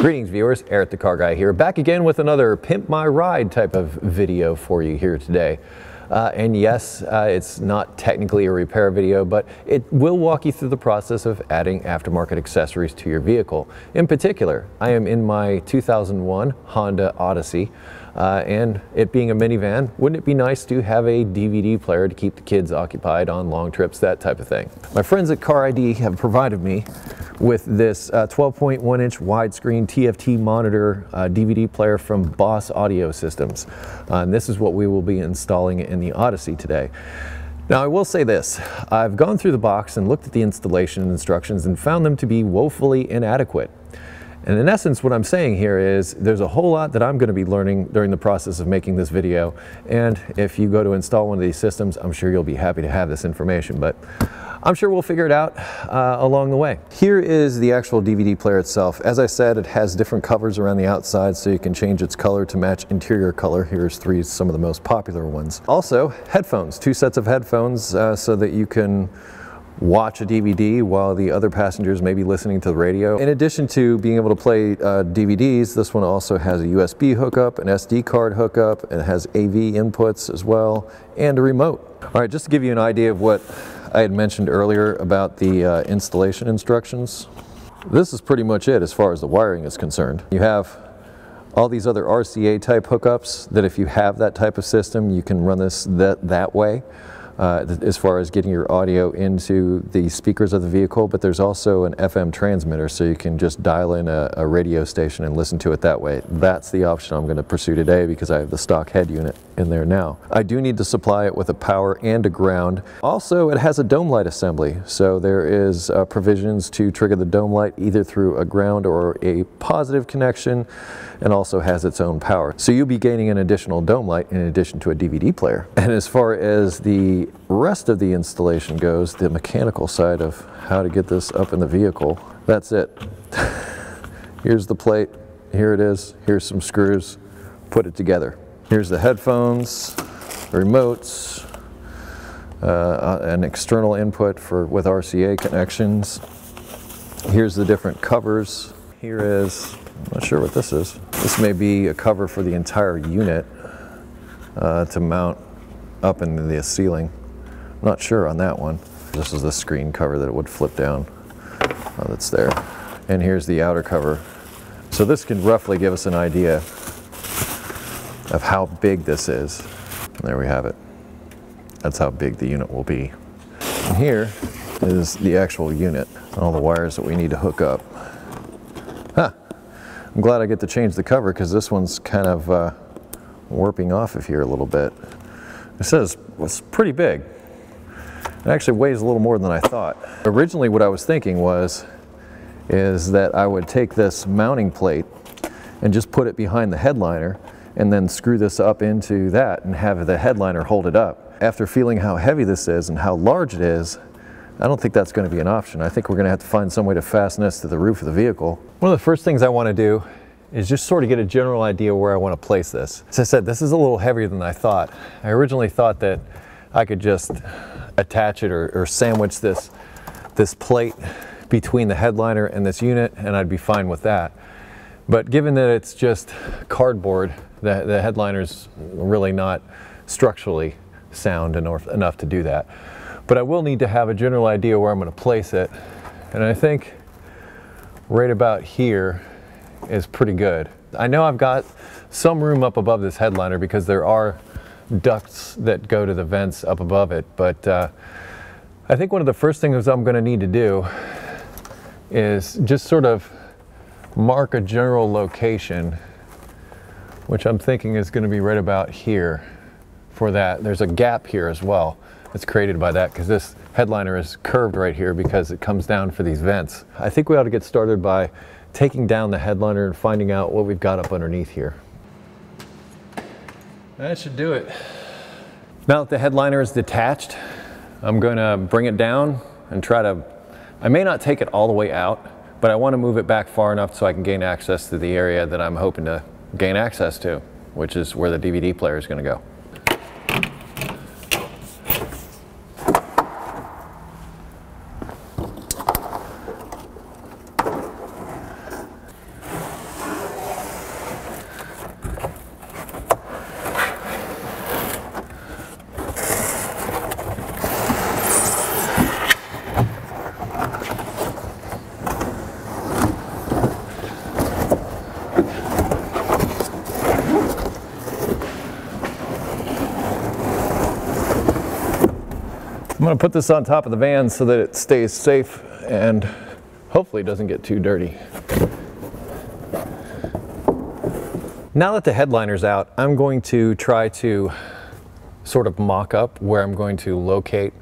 Greetings viewers, Eric the Car Guy here, back again with another Pimp My Ride type of video for you here today. Uh, and yes, uh, it's not technically a repair video, but it will walk you through the process of adding aftermarket accessories to your vehicle. In particular, I am in my 2001 Honda Odyssey. Uh, and it being a minivan, wouldn't it be nice to have a DVD player to keep the kids occupied on long trips, that type of thing? My friends at CarID have provided me with this 12.1 uh, inch widescreen TFT monitor uh, DVD player from Boss Audio Systems. Uh, and this is what we will be installing in the Odyssey today. Now I will say this, I've gone through the box and looked at the installation instructions and found them to be woefully inadequate. And in essence, what I'm saying here is there's a whole lot that I'm going to be learning during the process of making this video. And if you go to install one of these systems, I'm sure you'll be happy to have this information. But I'm sure we'll figure it out uh, along the way. Here is the actual DVD player itself. As I said, it has different covers around the outside so you can change its color to match interior color. Here's three, some of the most popular ones. Also, headphones, two sets of headphones uh, so that you can watch a DVD while the other passengers may be listening to the radio. In addition to being able to play uh, DVDs, this one also has a USB hookup, an SD card hookup, it has AV inputs as well, and a remote. All right, just to give you an idea of what I had mentioned earlier about the uh, installation instructions. This is pretty much it as far as the wiring is concerned. You have all these other RCA type hookups that if you have that type of system, you can run this that, that way uh, as far as getting your audio into the speakers of the vehicle, but there's also an FM transmitter so you can just dial in a, a radio station and listen to it that way. That's the option I'm going to pursue today because I have the stock head unit in there now. I do need to supply it with a power and a ground. Also, it has a dome light assembly, so there is uh, provisions to trigger the dome light either through a ground or a positive connection and also has its own power. So you'll be gaining an additional dome light in addition to a DVD player. And as far as the rest of the installation goes, the mechanical side of how to get this up in the vehicle, that's it. Here's the plate, here it is, here's some screws, put it together. Here's the headphones, remotes, uh, an external input for with RCA connections. Here's the different covers. Here is, I'm not sure what this is. This may be a cover for the entire unit uh, to mount up into the ceiling. Not sure on that one. This is the screen cover that it would flip down uh, that's there. And here's the outer cover. So this can roughly give us an idea of how big this is. And there we have it. That's how big the unit will be. And here is the actual unit, all the wires that we need to hook up. Huh. I'm glad I get to change the cover because this one's kind of uh, warping off of here a little bit. It says it's pretty big. It actually weighs a little more than I thought. Originally what I was thinking was is that I would take this mounting plate and just put it behind the headliner and then screw this up into that and have the headliner hold it up. After feeling how heavy this is and how large it is, I don't think that's going to be an option. I think we're going to have to find some way to fasten this to the roof of the vehicle. One of the first things I want to do is just sort of get a general idea where I want to place this. As I said, this is a little heavier than I thought. I originally thought that I could just attach it or, or sandwich this, this plate between the headliner and this unit and I'd be fine with that. But given that it's just cardboard, the, the headliner's really not structurally sound enough, enough to do that. But I will need to have a general idea where I'm going to place it. And I think right about here is pretty good. I know I've got some room up above this headliner because there are ducts that go to the vents up above it. But uh, I think one of the first things I'm going to need to do is just sort of mark a general location, which I'm thinking is going to be right about here for that. There's a gap here as well that's created by that because this headliner is curved right here because it comes down for these vents. I think we ought to get started by taking down the headliner and finding out what we've got up underneath here. That should do it. Now that the headliner is detached, I'm going to bring it down and try to, I may not take it all the way out, but I want to move it back far enough so I can gain access to the area that I'm hoping to gain access to, which is where the DVD player is going to go. Gonna put this on top of the van so that it stays safe and hopefully doesn't get too dirty. Now that the headliner's out, I'm going to try to sort of mock up where I'm going to locate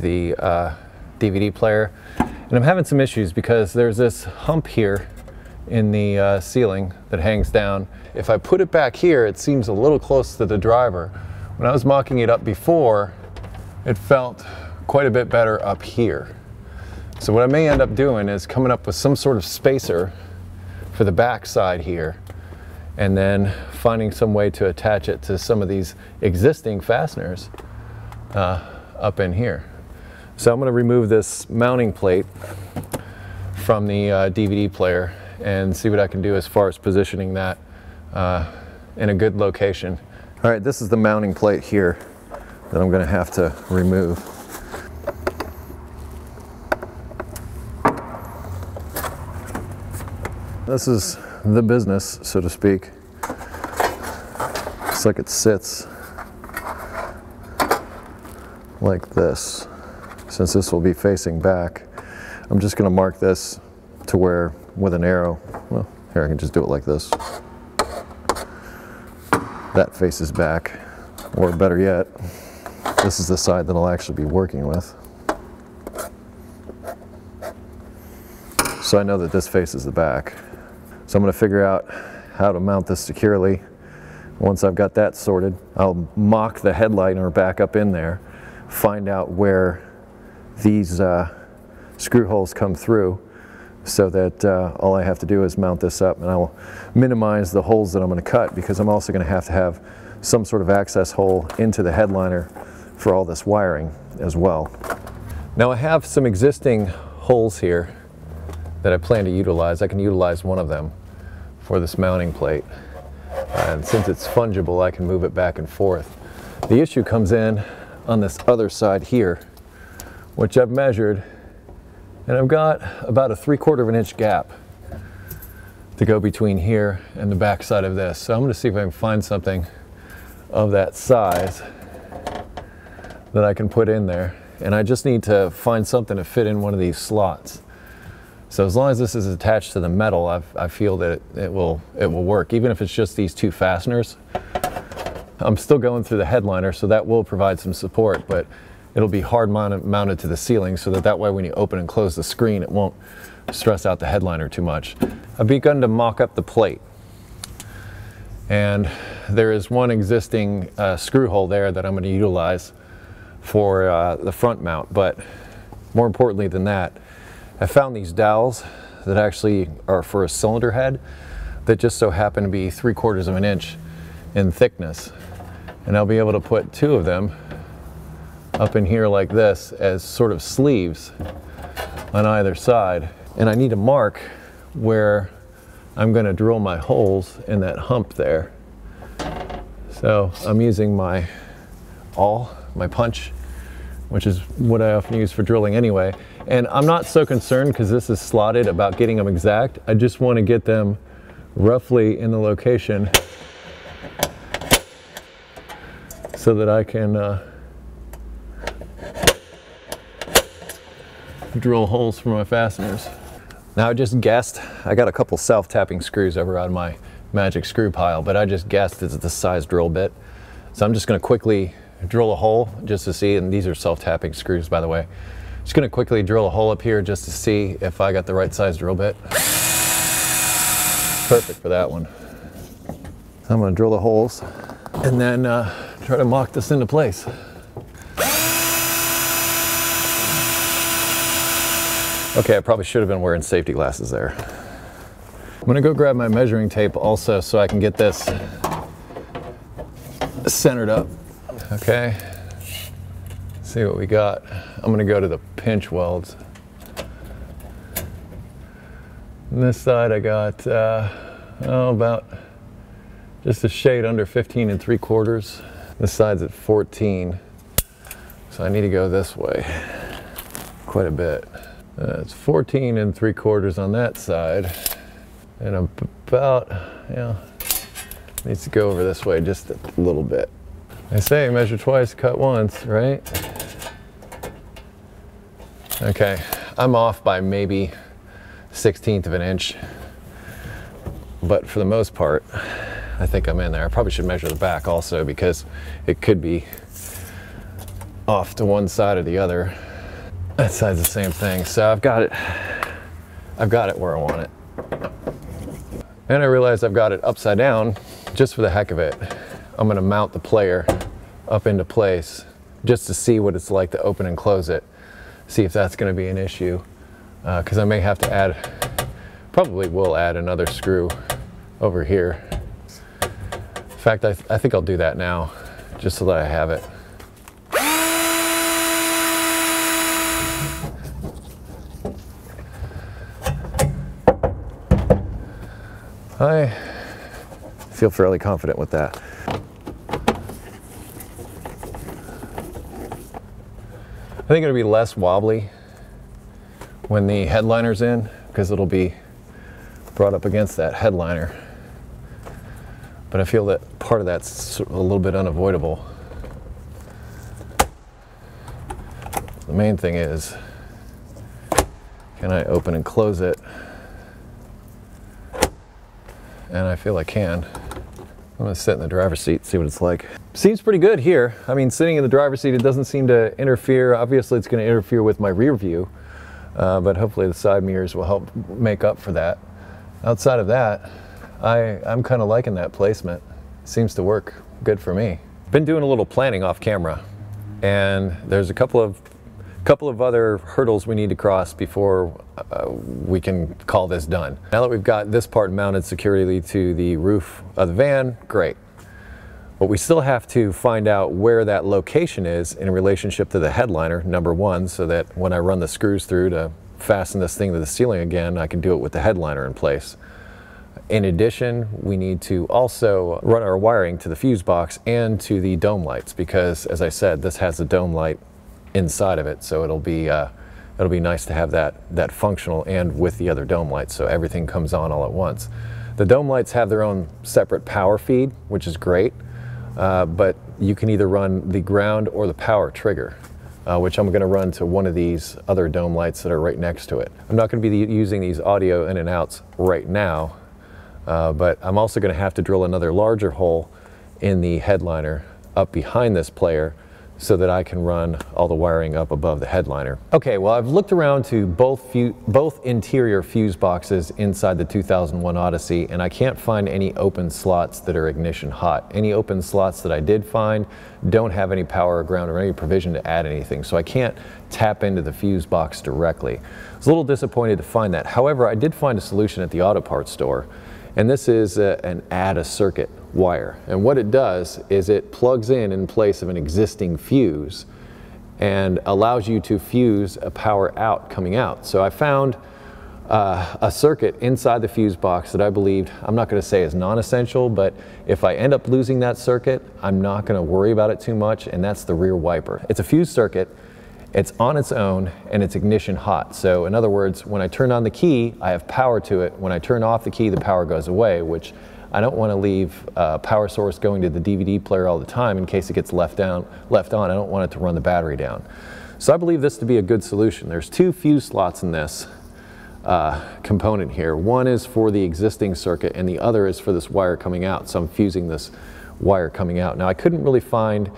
the uh, DVD player. And I'm having some issues because there's this hump here in the uh, ceiling that hangs down. If I put it back here, it seems a little close to the driver. When I was mocking it up before, it felt quite a bit better up here. So what I may end up doing is coming up with some sort of spacer for the back side here and then finding some way to attach it to some of these existing fasteners uh, up in here. So I'm going to remove this mounting plate from the uh, DVD player and see what I can do as far as positioning that uh, in a good location. All right, this is the mounting plate here that I'm going to have to remove. This is the business, so to speak. Looks like it sits like this. Since this will be facing back, I'm just going to mark this to where, with an arrow, well, here I can just do it like this. That faces back, or better yet, this is the side that I'll actually be working with. So I know that this faces the back. So I'm going to figure out how to mount this securely. Once I've got that sorted, I'll mock the headliner back up in there, find out where these uh, screw holes come through so that uh, all I have to do is mount this up and I will minimize the holes that I'm going to cut because I'm also going to have to have some sort of access hole into the headliner for all this wiring as well. Now I have some existing holes here that I plan to utilize. I can utilize one of them for this mounting plate. And since it's fungible, I can move it back and forth. The issue comes in on this other side here, which I've measured, and I've got about a three quarter of an inch gap to go between here and the back side of this. So I'm gonna see if I can find something of that size that I can put in there. And I just need to find something to fit in one of these slots. So as long as this is attached to the metal, I've, i feel that it, it, will, it will work. Even if it's just these two fasteners, I'm still going through the headliner, so that will provide some support, but it'll be hard mounted, mounted to the ceiling so that that way when you open and close the screen, it won't stress out the headliner too much. I've begun to mock up the plate. And there is one existing uh, screw hole there that I'm going to utilize for uh, the front mount, but more importantly than that, I found these dowels that actually are for a cylinder head that just so happen to be three quarters of an inch in thickness. And I'll be able to put two of them up in here like this as sort of sleeves on either side. And I need to mark where I'm going to drill my holes in that hump there. So I'm using my awl, my punch, which is what I often use for drilling anyway. And I'm not so concerned because this is slotted about getting them exact. I just want to get them roughly in the location so that I can uh, drill holes for my fasteners. Now I just guessed, I got a couple self-tapping screws over on my magic screw pile, but I just guessed it's the size drill bit. So I'm just gonna quickly drill a hole just to see, and these are self-tapping screws by the way. Just gonna quickly drill a hole up here just to see if I got the right size drill bit. Perfect for that one. I'm gonna drill the holes and then uh, try to mock this into place. Okay, I probably should have been wearing safety glasses there. I'm gonna go grab my measuring tape also so I can get this centered up. Okay, see what we got. I'm gonna go to the pinch welds. On this side I got, uh, oh, about just a shade under 15 and 3 quarters. This side's at 14, so I need to go this way quite a bit. Uh, it's 14 and 3 quarters on that side, and I'm about, you know, needs to go over this way just a little bit. I say measure twice, cut once, right? Okay, I'm off by maybe 16th of an inch, but for the most part, I think I'm in there. I probably should measure the back also because it could be off to one side or the other. That side's the same thing. So I've got it, I've got it where I want it. And I realized I've got it upside down just for the heck of it. I'm gonna mount the player up into place just to see what it's like to open and close it. See if that's gonna be an issue. Because uh, I may have to add, probably will add another screw over here. In fact, I, th I think I'll do that now, just so that I have it. I feel fairly confident with that. I think it'll be less wobbly when the headliner's in because it'll be brought up against that headliner. But I feel that part of that's a little bit unavoidable. The main thing is, can I open and close it and I feel I can. I'm gonna sit in the driver's seat, see what it's like. Seems pretty good here. I mean, sitting in the driver's seat, it doesn't seem to interfere. Obviously, it's gonna interfere with my rear view, uh, but hopefully the side mirrors will help make up for that. Outside of that, I, I'm kind of liking that placement. Seems to work good for me. Been doing a little planning off camera, and there's a couple of couple of other hurdles we need to cross before uh, we can call this done. Now that we've got this part mounted securely to the roof of the van, great. But we still have to find out where that location is in relationship to the headliner, number one, so that when I run the screws through to fasten this thing to the ceiling again, I can do it with the headliner in place. In addition, we need to also run our wiring to the fuse box and to the dome lights because, as I said, this has a dome light inside of it. So it'll be uh, it'll be nice to have that that functional and with the other dome lights, so everything comes on all at once. The dome lights have their own separate power feed, which is great, uh, but you can either run the ground or the power trigger. Uh, which I'm going to run to one of these other dome lights that are right next to it. I'm not going to be using these audio in and outs right now, uh, but I'm also going to have to drill another larger hole in the headliner up behind this player so that I can run all the wiring up above the headliner. Okay, well I've looked around to both, both interior fuse boxes inside the 2001 Odyssey and I can't find any open slots that are ignition hot. Any open slots that I did find don't have any power or ground or any provision to add anything, so I can't tap into the fuse box directly. I was a little disappointed to find that. However, I did find a solution at the auto parts store and this is a, an add a circuit wire. And what it does is it plugs in in place of an existing fuse and allows you to fuse a power out coming out. So I found uh, a circuit inside the fuse box that I believed, I'm not going to say is non-essential, but if I end up losing that circuit, I'm not going to worry about it too much, and that's the rear wiper. It's a fuse circuit it's on its own and it's ignition hot. So in other words, when I turn on the key, I have power to it. When I turn off the key, the power goes away, which I don't want to leave a power source going to the DVD player all the time in case it gets left down, left on. I don't want it to run the battery down. So I believe this to be a good solution. There's two fuse slots in this uh, component here. One is for the existing circuit and the other is for this wire coming out. So I'm fusing this wire coming out. Now I couldn't really find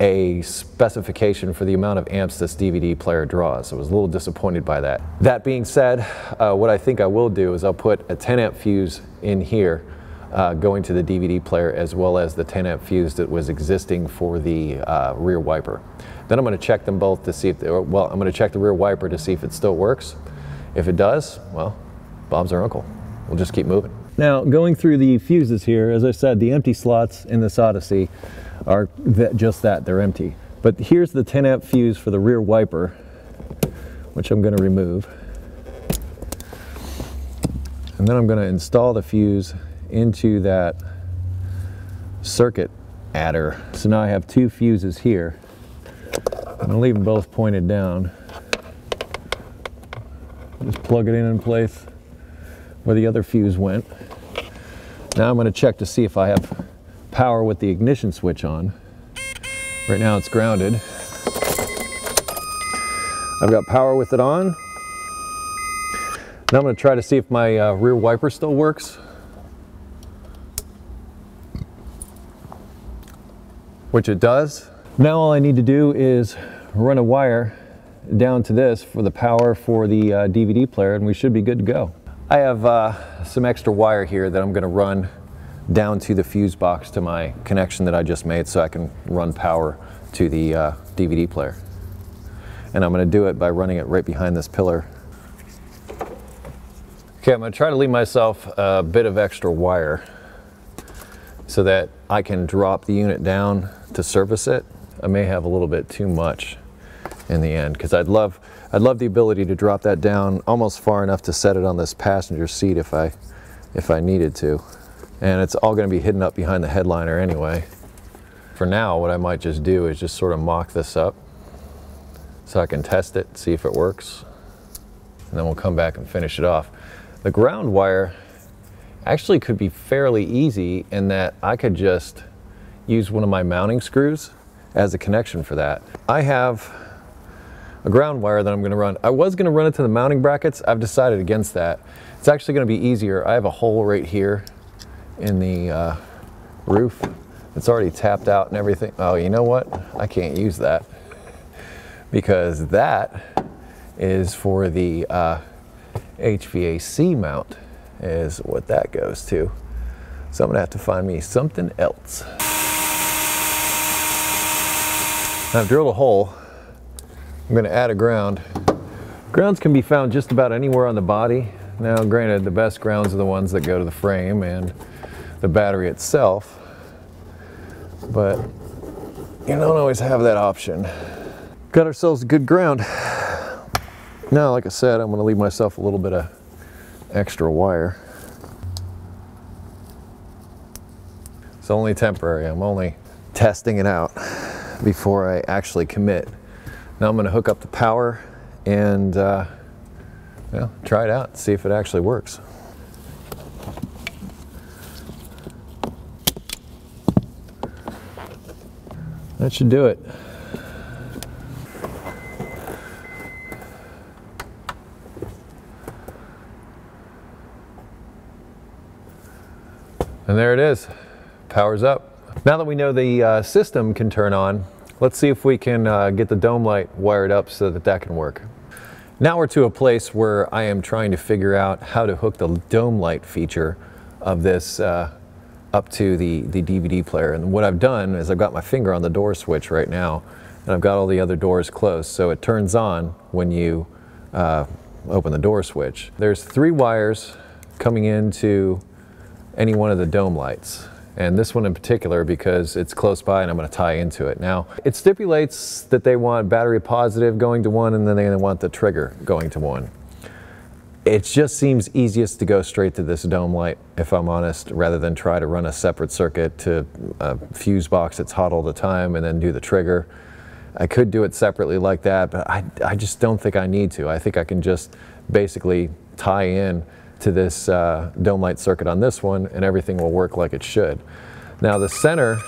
a specification for the amount of amps this DVD player draws. I was a little disappointed by that. That being said, uh, what I think I will do is I'll put a 10 amp fuse in here uh, going to the DVD player as well as the 10 amp fuse that was existing for the uh, rear wiper. Then I'm going to check them both to see if, they, well, I'm going to check the rear wiper to see if it still works. If it does, well, Bob's our uncle. We'll just keep moving. Now, going through the fuses here, as I said, the empty slots in this Odyssey are just that, they're empty. But here's the 10 amp fuse for the rear wiper, which I'm gonna remove. And then I'm gonna install the fuse into that circuit adder. So now I have two fuses here. I'm gonna leave them both pointed down. Just plug it in in place where the other fuse went. Now I'm gonna check to see if I have power with the ignition switch on. Right now it's grounded. I've got power with it on. Now I'm to try to see if my uh, rear wiper still works. Which it does. Now all I need to do is run a wire down to this for the power for the uh, DVD player and we should be good to go. I have uh, some extra wire here that I'm going to run down to the fuse box to my connection that I just made so I can run power to the uh, DVD player. And I'm going to do it by running it right behind this pillar. Okay, I'm going to try to leave myself a bit of extra wire so that I can drop the unit down to service it. I may have a little bit too much in the end because I'd love I'd love the ability to drop that down almost far enough to set it on this passenger seat if I if I needed to. And it's all going to be hidden up behind the headliner anyway. For now what I might just do is just sort of mock this up so I can test it see if it works. And then we'll come back and finish it off. The ground wire actually could be fairly easy in that I could just use one of my mounting screws as a connection for that I have a ground wire that I'm going to run. I was going to run it to the mounting brackets. I've decided against that. It's actually going to be easier. I have a hole right here in the uh, roof. It's already tapped out and everything. Oh, you know what? I can't use that because that is for the uh, HVAC mount is what that goes to. So I'm gonna have to find me something else. I've drilled a hole I'm to add a ground. Grounds can be found just about anywhere on the body. Now granted the best grounds are the ones that go to the frame and the battery itself, but you don't always have that option. Got ourselves a good ground. Now, like I said, I'm to leave myself a little bit of extra wire. It's only temporary. I'm only testing it out before I actually commit. Now I'm going to hook up the power and uh, well, try it out, see if it actually works. That should do it. And there it is, power's up. Now that we know the uh, system can turn on, Let's see if we can uh, get the dome light wired up so that that can work. Now we're to a place where I am trying to figure out how to hook the dome light feature of this uh, up to the, the DVD player. And what I've done is I've got my finger on the door switch right now and I've got all the other doors closed. So it turns on when you uh, open the door switch. There's three wires coming into any one of the dome lights and this one in particular because it's close by and I'm going to tie into it. Now, it stipulates that they want battery positive going to one and then they want the trigger going to one. It just seems easiest to go straight to this dome light, if I'm honest, rather than try to run a separate circuit to a fuse box that's hot all the time and then do the trigger. I could do it separately like that, but I, I just don't think I need to. I think I can just basically tie in to this uh, dome light circuit on this one and everything will work like it should. Now the center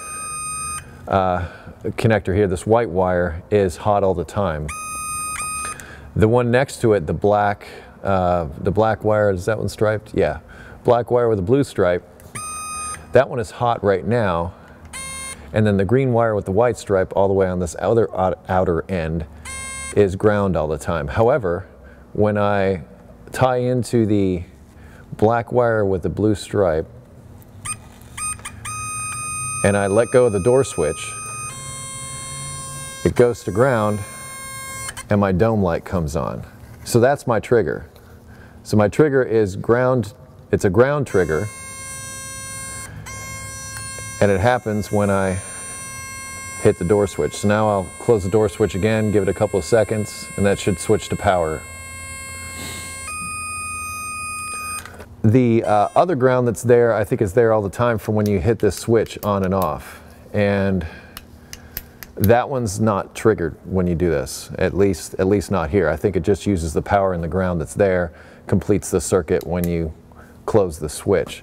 uh, connector here, this white wire, is hot all the time. The one next to it, the black, uh, the black wire, is that one striped? Yeah, black wire with a blue stripe. That one is hot right now. And then the green wire with the white stripe all the way on this other outer end is ground all the time. However, when I tie into the black wire with the blue stripe and I let go of the door switch, it goes to ground and my dome light comes on. So that's my trigger. So my trigger is ground, it's a ground trigger and it happens when I hit the door switch. So now I'll close the door switch again, give it a couple of seconds, and that should switch to power. The uh, other ground that's there, I think is there all the time from when you hit this switch on and off. And that one's not triggered when you do this, at least, at least not here. I think it just uses the power in the ground that's there, completes the circuit when you close the switch.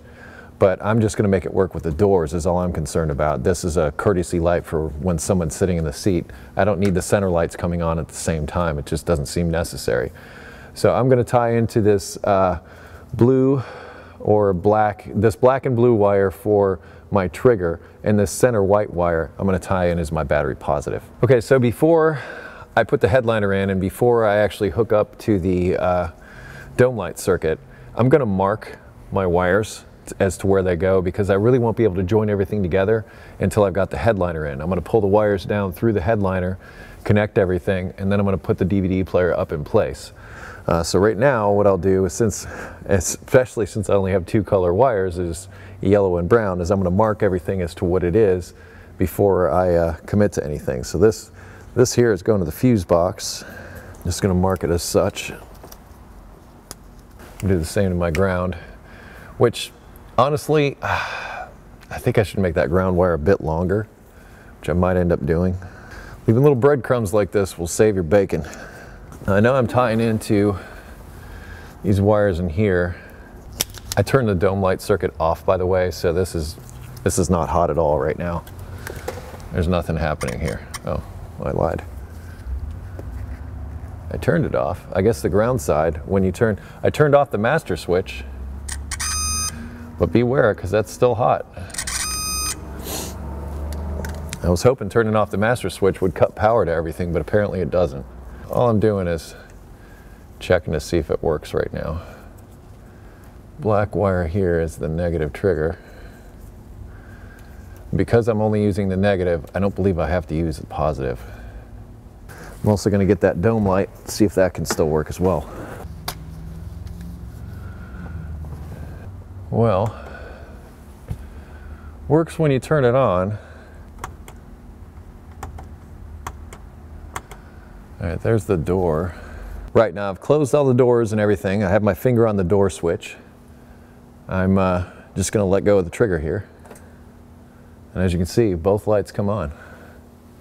but I'm just gonna make it work with the doors is all I'm concerned about. This is a courtesy light for when someone's sitting in the seat. I don't need the center lights coming on at the same time. It just doesn't seem necessary. So I'm gonna tie into this uh, blue or black, this black and blue wire for my trigger and this center white wire I'm gonna tie in as my battery positive. Okay, so before I put the headliner in and before I actually hook up to the uh, dome light circuit, I'm gonna mark my wires as to where they go because I really won't be able to join everything together until I've got the headliner in. I'm gonna pull the wires down through the headliner, connect everything, and then I'm gonna put the DVD player up in place. Uh, so right now what I'll do is since, especially since I only have two color wires is yellow and brown, is I'm gonna mark everything as to what it is before I uh, commit to anything. So this, this here is going to the fuse box. I'm just gonna mark it as such. Do the same to my ground, which honestly, I think I should make that ground wire a bit longer, which I might end up doing. Leaving little breadcrumbs like this will save your bacon. I know I'm tying into these wires in here. I turned the dome light circuit off by the way, so this is this is not hot at all right now. There's nothing happening here. Oh, I lied. I turned it off. I guess the ground side, when you turn, I turned off the master switch, but beware, because that's still hot. I was hoping turning off the master switch would cut power to everything, but apparently it doesn't. All I'm doing is checking to see if it works right now. Black wire here is the negative trigger. Because I'm only using the negative, I don't believe I have to use the positive. I'm also going to get that dome light, see if that can still work as well. Well, works when you turn it on. All right, there's the door. Right now I've closed all the doors and everything. I have my finger on the door switch. I'm uh, just gonna let go of the trigger here. And as you can see, both lights come on.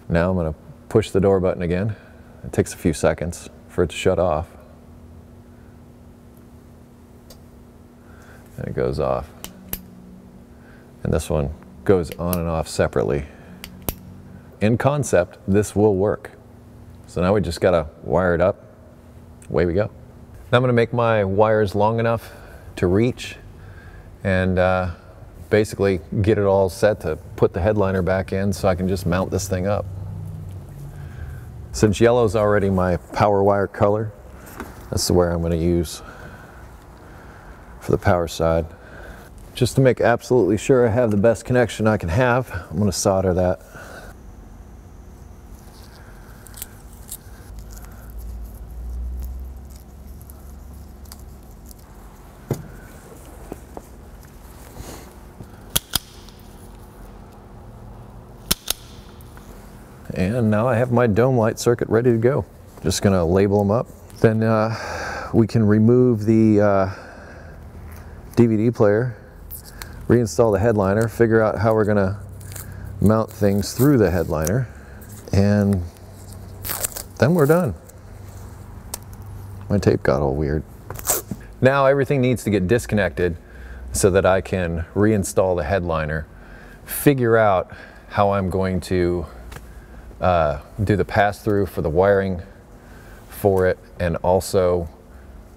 Now I'm gonna push the door button again. It takes a few seconds for it to shut off. And it goes off. And this one goes on and off separately. In concept, this will work. So now we just gotta wire it up. Away we go. Now I'm gonna make my wires long enough to reach and uh, basically get it all set to put the headliner back in so I can just mount this thing up. Since yellow's already my power wire color, that's the wire I'm gonna use for the power side. Just to make absolutely sure I have the best connection I can have, I'm gonna solder that. And now I have my dome light circuit ready to go. Just gonna label them up. Then uh, we can remove the uh, DVD player, reinstall the headliner, figure out how we're gonna mount things through the headliner, and then we're done. My tape got all weird. Now everything needs to get disconnected so that I can reinstall the headliner, figure out how I'm going to uh, do the pass through for the wiring for it and also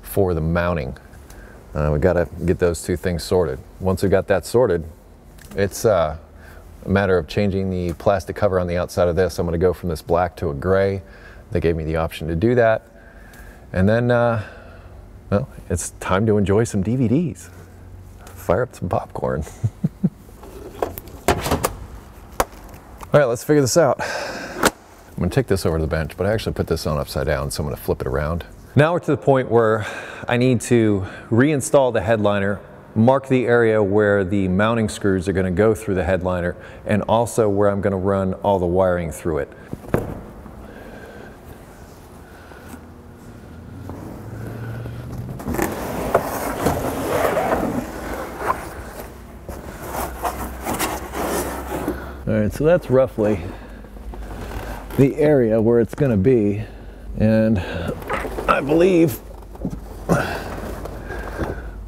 for the mounting. Uh, we got to get those two things sorted. Once we've got that sorted, it's uh, a matter of changing the plastic cover on the outside of this. I'm going to go from this black to a gray. They gave me the option to do that. And then, uh, well, it's time to enjoy some DVDs. Fire up some popcorn. All right, let's figure this out. I'm gonna take this over to the bench, but I actually put this on upside down, so I'm gonna flip it around. Now we're to the point where I need to reinstall the headliner, mark the area where the mounting screws are gonna go through the headliner, and also where I'm gonna run all the wiring through it. All right, so that's roughly the area where it's going to be. And I believe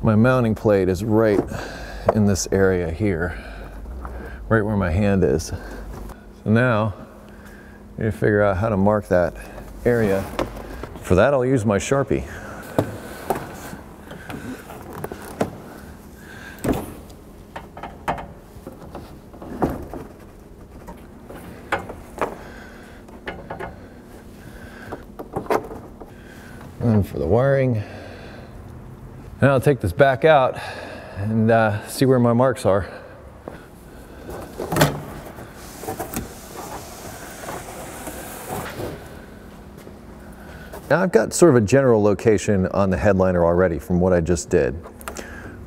my mounting plate is right in this area here, right where my hand is. So now, I need to figure out how to mark that area. For that, I'll use my Sharpie. And for the wiring, now I'll take this back out and uh, see where my marks are. Now I've got sort of a general location on the headliner already from what I just did,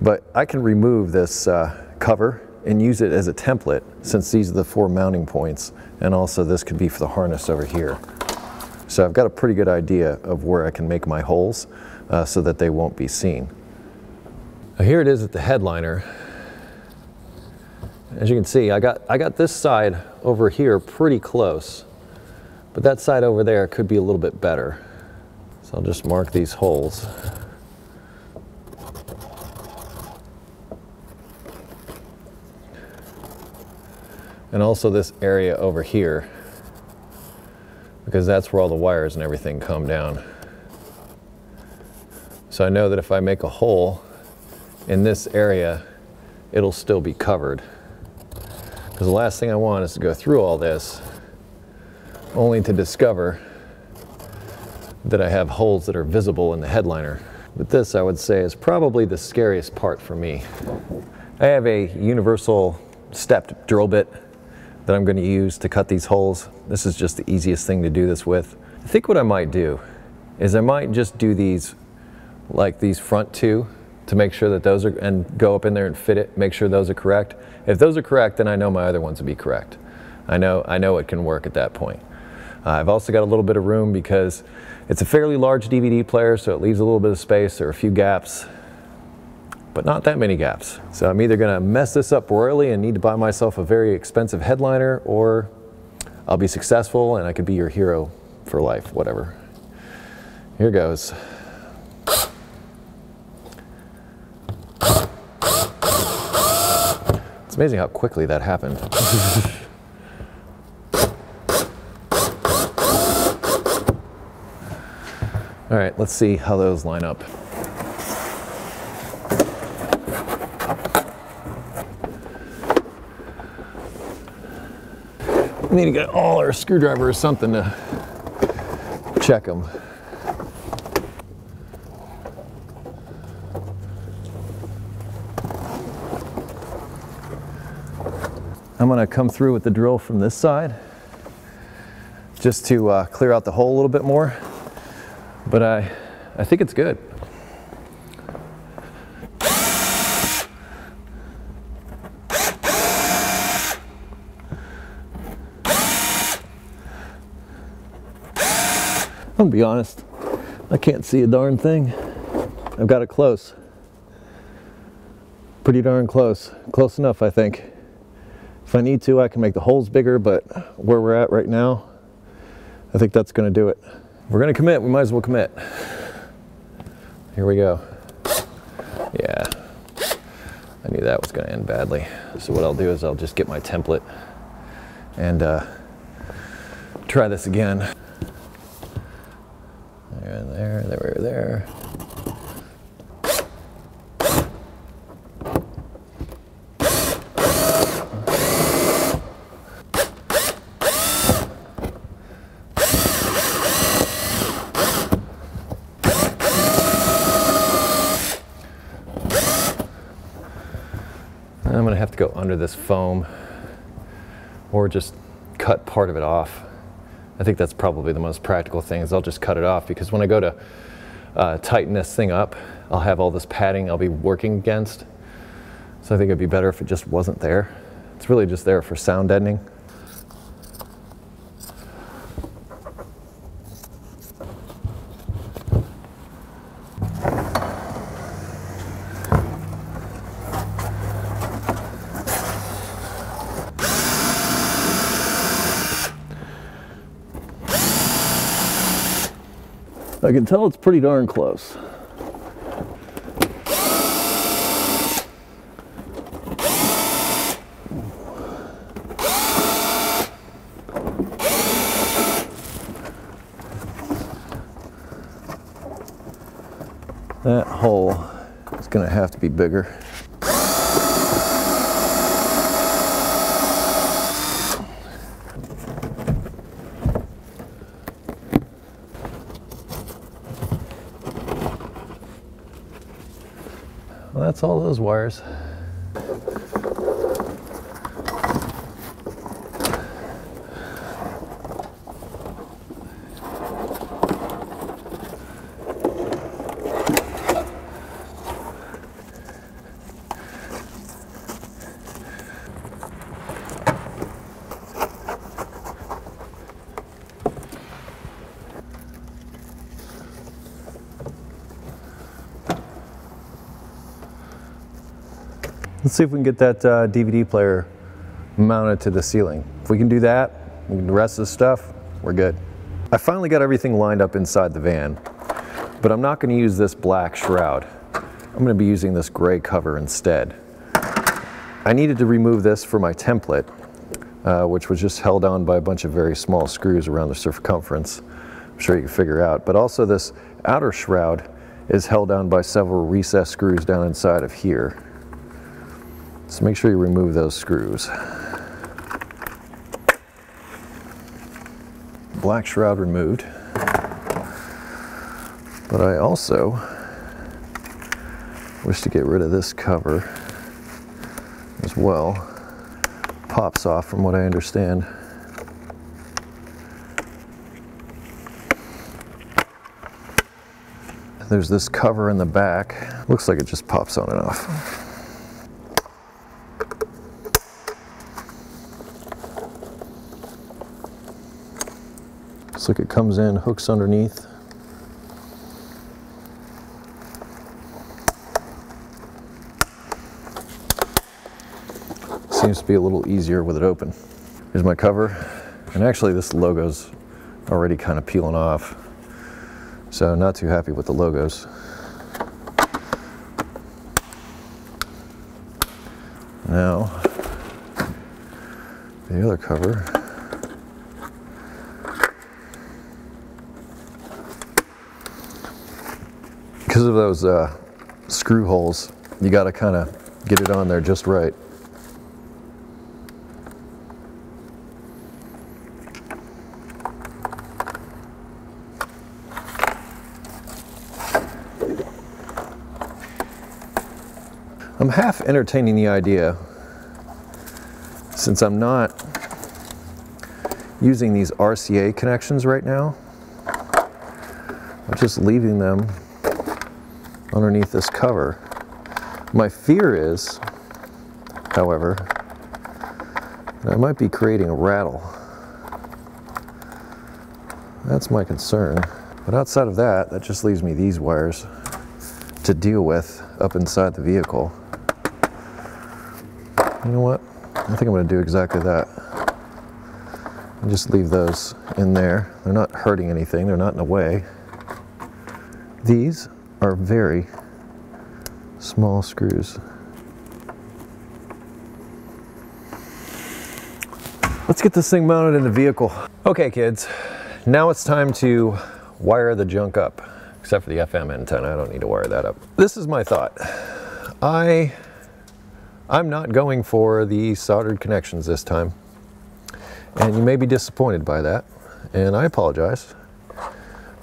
but I can remove this uh, cover and use it as a template since these are the four mounting points and also this could be for the harness over here. So I've got a pretty good idea of where I can make my holes uh, so that they won't be seen. Here it is at the headliner. As you can see, I got, I got this side over here pretty close, but that side over there could be a little bit better. So I'll just mark these holes. And also this area over here because that's where all the wires and everything come down. So I know that if I make a hole in this area, it'll still be covered. Because the last thing I want is to go through all this only to discover that I have holes that are visible in the headliner. But this, I would say, is probably the scariest part for me. I have a universal stepped drill bit that I'm going to use to cut these holes. This is just the easiest thing to do this with. I think what I might do is I might just do these like these front two to make sure that those are, and go up in there and fit it, make sure those are correct. If those are correct, then I know my other ones will be correct. I know, I know it can work at that point. Uh, I've also got a little bit of room because it's a fairly large DVD player, so it leaves a little bit of space or a few gaps but not that many gaps. So I'm either gonna mess this up royally and need to buy myself a very expensive headliner or I'll be successful and I could be your hero for life, whatever. Here goes. It's amazing how quickly that happened. All right, let's see how those line up. We need to get all our screwdriver or something to check them. I'm gonna come through with the drill from this side just to uh, clear out the hole a little bit more. But I, I think it's good. I'm gonna be honest, I can't see a darn thing. I've got it close. Pretty darn close. Close enough, I think. If I need to, I can make the holes bigger, but where we're at right now, I think that's gonna do it. we're gonna commit, we might as well commit. Here we go. Yeah, I knew that was gonna end badly. So what I'll do is I'll just get my template and uh, try this again. There, there, there, there. I'm gonna have foam or just cut part of it off. I think that's probably the most practical thing is I'll just cut it off because when I go to uh, tighten this thing up, I'll have all this padding I'll be working against. So I think it'd be better if it just wasn't there. It's really just there for sound deadening. I can tell it's pretty darn close. That hole is gonna have to be bigger. Those wires. Let's see if we can get that uh, DVD player mounted to the ceiling. If we can do that, the rest of the stuff, we're good. I finally got everything lined up inside the van, but I'm not gonna use this black shroud. I'm gonna be using this gray cover instead. I needed to remove this for my template, uh, which was just held on by a bunch of very small screws around the circumference. I'm sure you can figure out. But also this outer shroud is held down by several recessed screws down inside of here. So make sure you remove those screws. Black shroud removed. But I also wish to get rid of this cover as well. Pops off from what I understand. There's this cover in the back. Looks like it just pops on and off. Looks like it comes in, hooks underneath. Seems to be a little easier with it open. Here's my cover. And actually this logo's already kind of peeling off. So not too happy with the logos. Now, the other cover. Because of those uh, screw holes, you got to kind of get it on there just right. I'm half entertaining the idea, since I'm not using these RCA connections right now, I'm just leaving them underneath this cover. My fear is, however, that I might be creating a rattle. That's my concern. But outside of that, that just leaves me these wires to deal with up inside the vehicle. You know what? I think I'm going to do exactly that. And just leave those in there. They're not hurting anything. They're not in the way. These are very small screws. Let's get this thing mounted in the vehicle. Okay kids, now it's time to wire the junk up. Except for the FM antenna, I don't need to wire that up. This is my thought. I, I'm not going for the soldered connections this time. And you may be disappointed by that, and I apologize.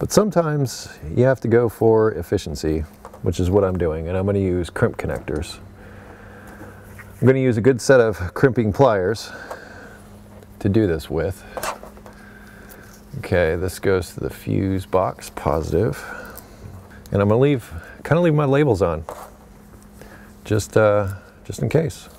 But sometimes you have to go for efficiency, which is what I'm doing, and I'm going to use crimp connectors. I'm going to use a good set of crimping pliers to do this with. Okay, this goes to the fuse box, positive. And I'm to leave, kind of leave my labels on, just, uh, just in case.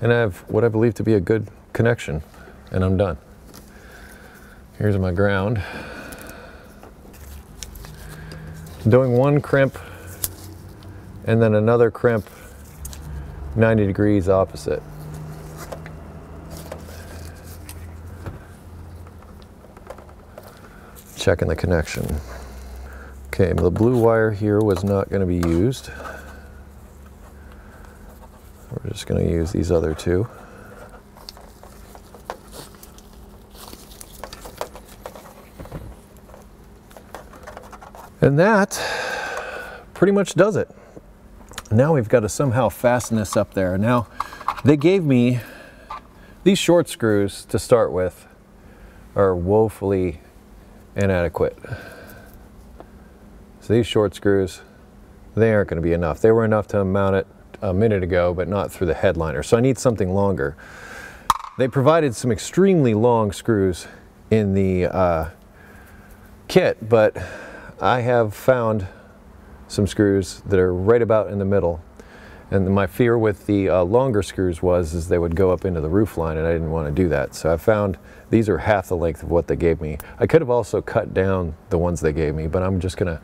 And I have what I believe to be a good connection and I'm done. Here's my ground. Doing one crimp and then another crimp 90 degrees opposite. Checking the connection. Okay, the blue wire here was not going to be used. We're just going to use these other two. And that pretty much does it. Now we've got to somehow fasten this up there. Now, they gave me these short screws to start with are woefully inadequate. So these short screws, they aren't going to be enough. They were enough to mount it a minute ago, but not through the headliner. So I need something longer. They provided some extremely long screws in the uh, kit, but I have found some screws that are right about in the middle. And my fear with the uh, longer screws was is they would go up into the roof line and I didn't want to do that. So I found these are half the length of what they gave me. I could have also cut down the ones they gave me, but I'm just gonna,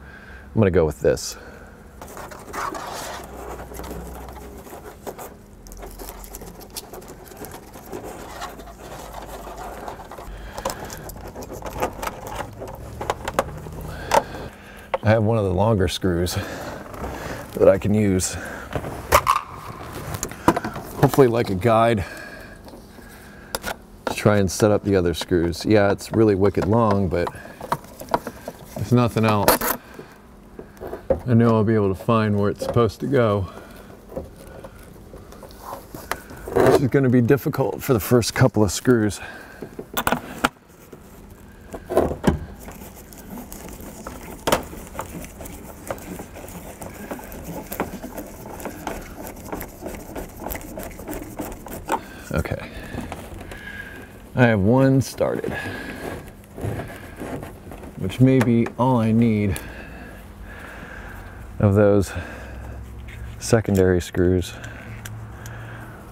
I'm gonna go with this. I have one of the longer screws that I can use. Hopefully like a guide to try and set up the other screws. Yeah, it's really wicked long, but if nothing else, I know I'll be able to find where it's supposed to go. Which is gonna be difficult for the first couple of screws. One started, which may be all I need of those secondary screws,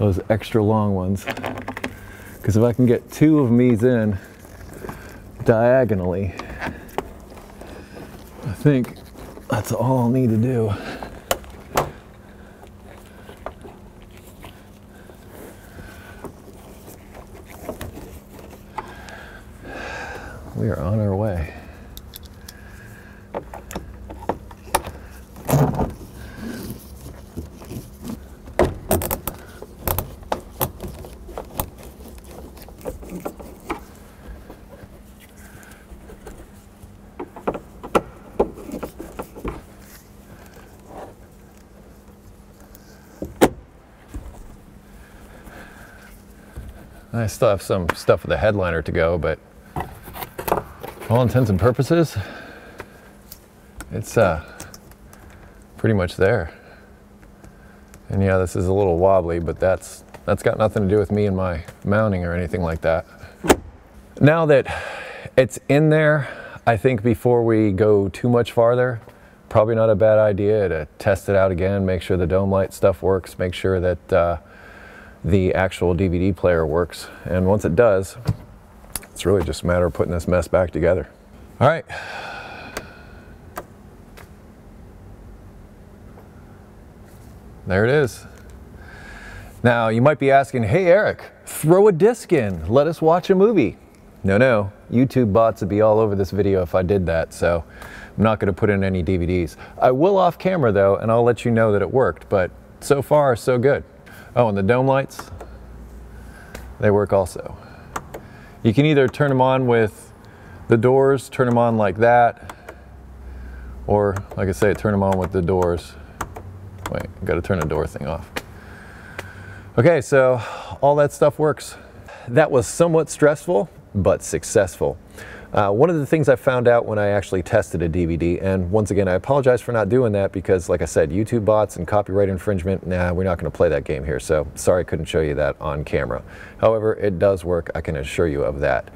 those extra long ones. Because if I can get two of these in diagonally, I think that's all I'll need to do. we are on our way. I still have some stuff with the headliner to go, but all intents and purposes, it's uh, pretty much there. And yeah, this is a little wobbly, but that's, that's got nothing to do with me and my mounting or anything like that. Now that it's in there, I think before we go too much farther, probably not a bad idea to test it out again, make sure the dome light stuff works, make sure that uh, the actual DVD player works. And once it does, it's really just a matter of putting this mess back together. All right. There it is. Now you might be asking, hey Eric, throw a disc in, let us watch a movie. No, no, YouTube bots would be all over this video if I did that, so I'm not gonna put in any DVDs. I will off camera though, and I'll let you know that it worked, but so far, so good. Oh, and the dome lights, they work also. You can either turn them on with the doors, turn them on like that, or like I say, turn them on with the doors. Wait, gotta turn the door thing off. Okay, so all that stuff works. That was somewhat stressful, but successful. Uh, one of the things I found out when I actually tested a DVD, and once again, I apologize for not doing that because, like I said, YouTube bots and copyright infringement, nah, we're not going to play that game here. So sorry I couldn't show you that on camera. However, it does work. I can assure you of that.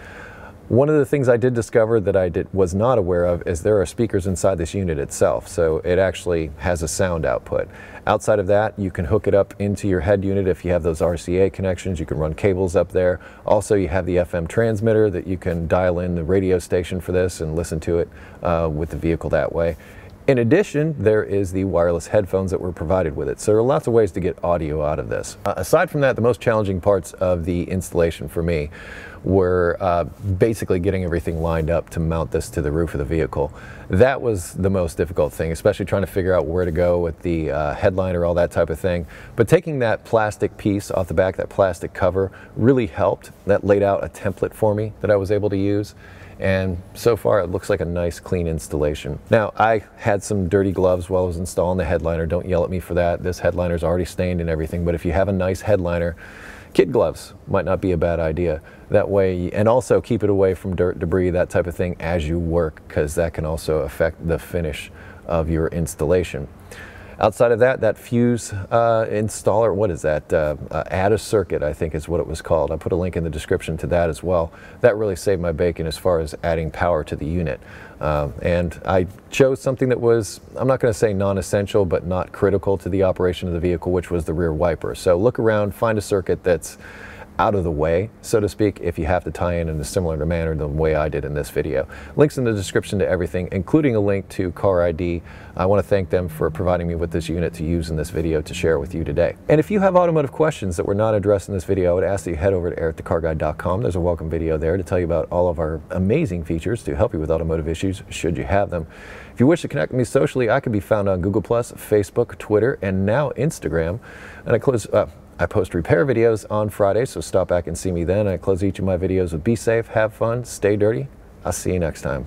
One of the things I did discover that I did, was not aware of is there are speakers inside this unit itself, so it actually has a sound output. Outside of that, you can hook it up into your head unit if you have those RCA connections. You can run cables up there. Also, you have the FM transmitter that you can dial in the radio station for this and listen to it uh, with the vehicle that way. In addition, there is the wireless headphones that were provided with it. So there are lots of ways to get audio out of this. Uh, aside from that, the most challenging parts of the installation for me were uh, basically getting everything lined up to mount this to the roof of the vehicle. That was the most difficult thing, especially trying to figure out where to go with the uh, headliner, all that type of thing. But taking that plastic piece off the back, that plastic cover, really helped. That laid out a template for me that I was able to use and so far it looks like a nice clean installation. Now I had some dirty gloves while I was installing the headliner, don't yell at me for that. This headliner is already stained and everything, but if you have a nice headliner, kid gloves might not be a bad idea. That way, and also keep it away from dirt, debris, that type of thing as you work, because that can also affect the finish of your installation. Outside of that, that fuse uh, installer, what is that? Uh, uh, add a circuit, I think is what it was called. I put a link in the description to that as well. That really saved my bacon as far as adding power to the unit. Um, and I chose something that was, I'm not going to say non-essential, but not critical to the operation of the vehicle, which was the rear wiper. So look around, find a circuit that's out of the way, so to speak, if you have to tie in in a similar manner than the way I did in this video. Links in the description to everything, including a link to CarID. I want to thank them for providing me with this unit to use in this video to share with you today. And if you have automotive questions that were not addressed in this video, I would ask that you head over to ericthecarguy.com. There's a welcome video there to tell you about all of our amazing features to help you with automotive issues, should you have them. If you wish to connect with me socially, I can be found on Google+, Facebook, Twitter, and now Instagram. And I close, uh, I post repair videos on Friday, so stop back and see me then. I close each of my videos with be safe, have fun, stay dirty. I'll see you next time.